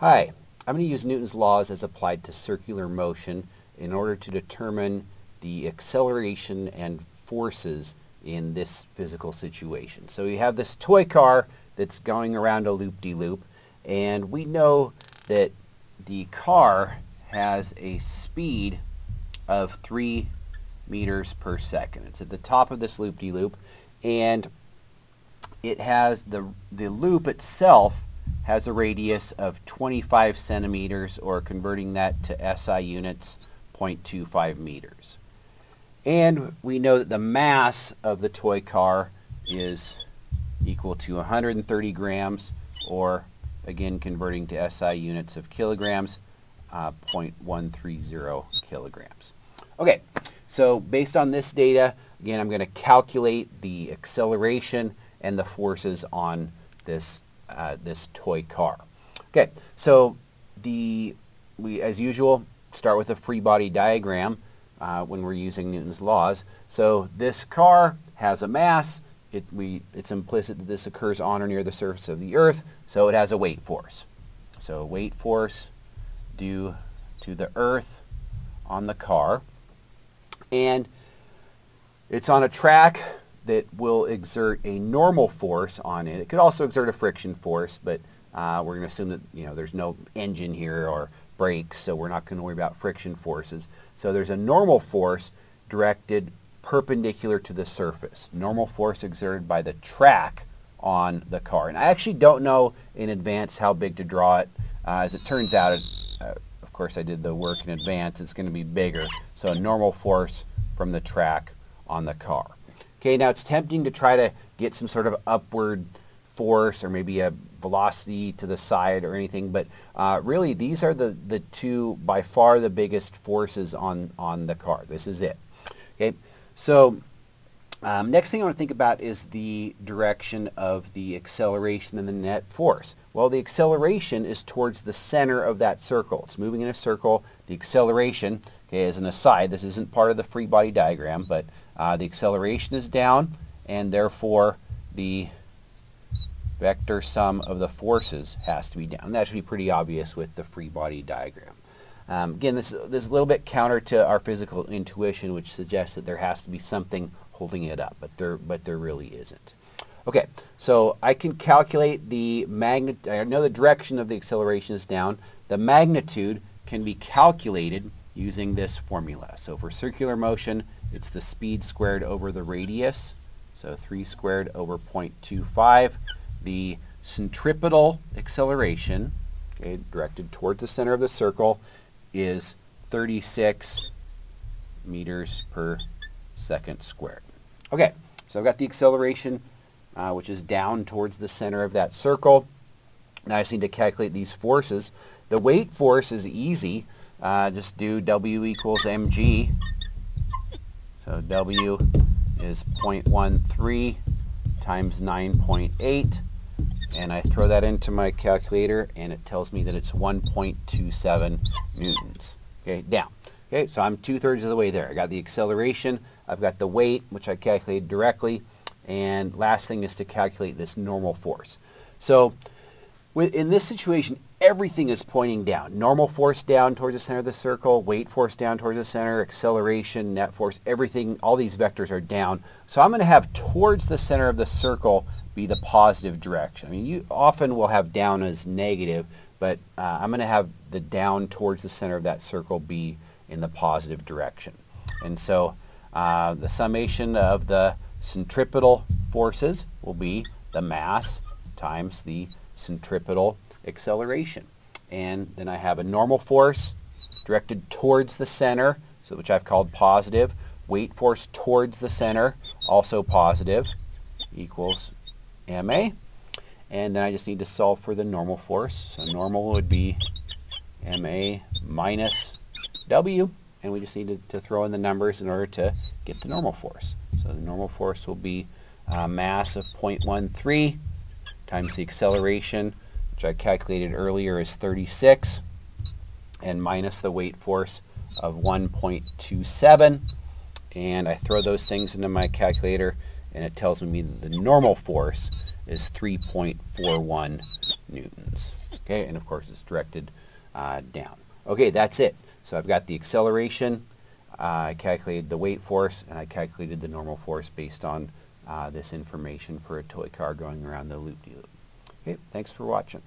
Hi, I'm going to use Newton's laws as applied to circular motion in order to determine the acceleration and forces in this physical situation. So you have this toy car that's going around a loop-de-loop -loop, and we know that the car has a speed of 3 meters per second. It's at the top of this loop-de-loop -loop, and it has the, the loop itself has a radius of 25 centimeters or converting that to SI units 0.25 meters. And we know that the mass of the toy car is equal to 130 grams or again converting to SI units of kilograms, uh, 0.130 kilograms. Okay, so based on this data, again, I'm going to calculate the acceleration and the forces on this uh, this toy car. Okay, so the we as usual start with a free body diagram uh, when we're using Newton's laws. So this car has a mass. It, we, it's implicit that this occurs on or near the surface of the Earth, so it has a weight force. So weight force due to the Earth on the car. And it's on a track that will exert a normal force on it. It could also exert a friction force, but uh, we're going to assume that you know there's no engine here or brakes, so we're not going to worry about friction forces. So there's a normal force directed perpendicular to the surface. Normal force exerted by the track on the car. And I actually don't know in advance how big to draw it. Uh, as it turns out, it, uh, of course I did the work in advance, it's going to be bigger. So a normal force from the track on the car. Okay, now it's tempting to try to get some sort of upward force or maybe a velocity to the side or anything, but uh, really these are the, the two by far the biggest forces on, on the car. This is it. Okay, so um, next thing I want to think about is the direction of the acceleration and the net force. Well, the acceleration is towards the center of that circle. It's moving in a circle. The acceleration, okay, as an aside, this isn't part of the free body diagram, but uh, the acceleration is down, and therefore the vector sum of the forces has to be down. That should be pretty obvious with the free body diagram. Um, again, this, this is a little bit counter to our physical intuition, which suggests that there has to be something holding it up, but there, but there really isn't. Okay, so I can calculate the magnitude, I know the direction of the acceleration is down. The magnitude can be calculated using this formula. So for circular motion, it's the speed squared over the radius. So 3 squared over 0.25. The centripetal acceleration, okay, directed towards the center of the circle, is 36 meters per second squared. Okay, so I've got the acceleration, uh, which is down towards the center of that circle. Now I just need to calculate these forces. The weight force is easy. Uh, just do W equals mg so W is 0.13 times 9.8 and I throw that into my calculator and it tells me that it's 1.27 newtons. Okay, down. Okay, so I'm two-thirds of the way there. I got the acceleration, I've got the weight, which I calculated directly, and last thing is to calculate this normal force. So in this situation, everything is pointing down. Normal force down towards the center of the circle, weight force down towards the center, acceleration, net force, everything, all these vectors are down. So I'm going to have towards the center of the circle be the positive direction. I mean, you often will have down as negative, but uh, I'm going to have the down towards the center of that circle be in the positive direction. And so uh, the summation of the centripetal forces will be the mass times the centripetal acceleration. And then I have a normal force directed towards the center, so which I've called positive. Weight force towards the center, also positive, equals ma. And then I just need to solve for the normal force. So normal would be ma minus w. And we just need to, to throw in the numbers in order to get the normal force. So the normal force will be a mass of 0.13 times the acceleration, which I calculated earlier is 36, and minus the weight force of 1.27. And I throw those things into my calculator, and it tells me the normal force is 3.41 newtons. Okay, and of course it's directed uh, down. Okay, that's it. So I've got the acceleration, uh, I calculated the weight force, and I calculated the normal force based on uh, this information for a toy car going around the loop-de-loop. -loop. Okay, thanks for watching.